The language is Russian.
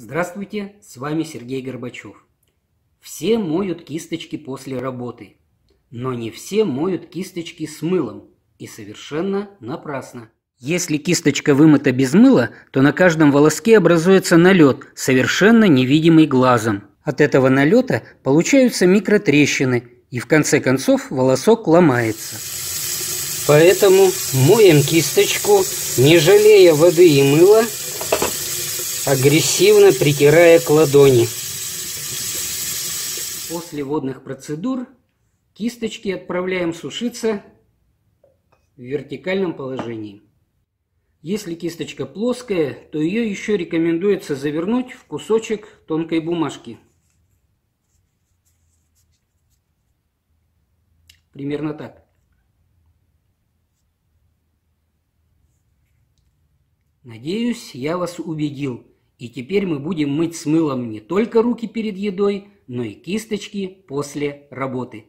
Здравствуйте, с вами Сергей Горбачев. Все моют кисточки после работы, но не все моют кисточки с мылом, и совершенно напрасно. Если кисточка вымыта без мыла, то на каждом волоске образуется налет, совершенно невидимый глазом. От этого налета получаются микротрещины, и в конце концов волосок ломается. Поэтому моем кисточку, не жалея воды и мыла, агрессивно притирая к ладони. После водных процедур кисточки отправляем сушиться в вертикальном положении. Если кисточка плоская, то ее еще рекомендуется завернуть в кусочек тонкой бумажки. Примерно так. Надеюсь, я вас убедил. И теперь мы будем мыть с мылом не только руки перед едой, но и кисточки после работы.